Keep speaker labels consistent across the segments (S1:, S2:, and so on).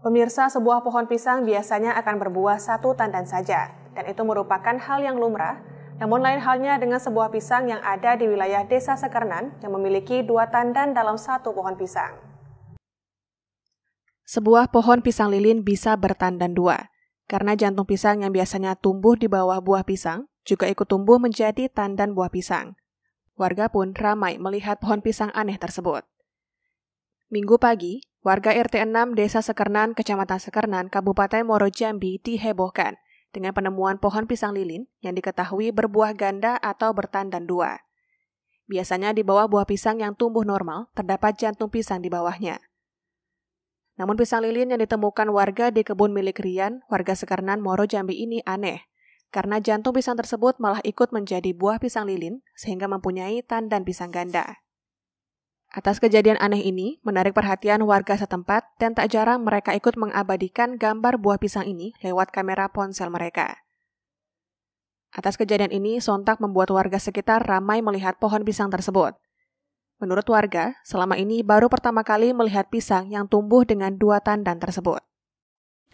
S1: Pemirsa, sebuah pohon pisang biasanya akan berbuah satu tandan saja, dan itu merupakan hal yang lumrah. Namun lain halnya dengan sebuah pisang yang ada di wilayah Desa Sekernan yang memiliki dua tandan dalam satu pohon pisang. Sebuah pohon pisang lilin bisa bertandan dua, karena jantung pisang yang biasanya tumbuh di bawah buah pisang juga ikut tumbuh menjadi tandan buah pisang. Warga pun ramai melihat pohon pisang aneh tersebut. Minggu pagi, warga RT 6 Desa Sekernan, Kecamatan Sekernan, Kabupaten Muaro Jambi dihebohkan dengan penemuan pohon pisang lilin yang diketahui berbuah ganda atau bertandan dua. Biasanya di bawah buah pisang yang tumbuh normal, terdapat jantung pisang di bawahnya. Namun pisang lilin yang ditemukan warga di kebun milik Rian, warga Sekernan Moro Jambi ini aneh, karena jantung pisang tersebut malah ikut menjadi buah pisang lilin sehingga mempunyai tandan pisang ganda. Atas kejadian aneh ini, menarik perhatian warga setempat dan tak jarang mereka ikut mengabadikan gambar buah pisang ini lewat kamera ponsel mereka. Atas kejadian ini, sontak membuat warga sekitar ramai melihat pohon pisang tersebut. Menurut warga, selama ini baru pertama kali melihat pisang yang tumbuh dengan dua tandan tersebut.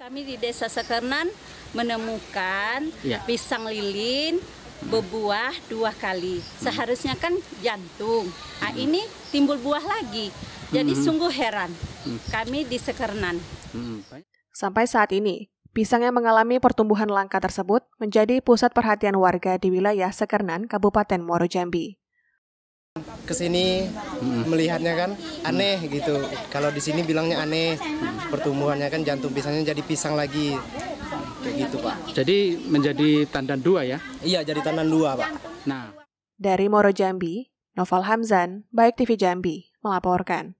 S2: Kami di Desa Sekernan menemukan ya. pisang lilin berbuah dua kali. Seharusnya kan jantung. Nah, ini timbul buah lagi. Jadi hmm. sungguh heran. Hmm. Kami di Sekernan.
S1: Hmm. Sampai saat ini, pisang yang mengalami pertumbuhan langka tersebut menjadi pusat perhatian warga di wilayah Sekernan, Kabupaten Muaro Jambi.
S3: Ke sini hmm. melihatnya kan aneh gitu. Kalau di sini bilangnya aneh, pertumbuhannya kan jantung pisangnya jadi pisang lagi kayak gitu pak.
S4: Jadi menjadi tandan dua ya?
S3: Iya jadi tandan dua pak.
S1: Nah. Dari Moro Jambi, Noval Hamzan, Baik TV Jambi, melaporkan.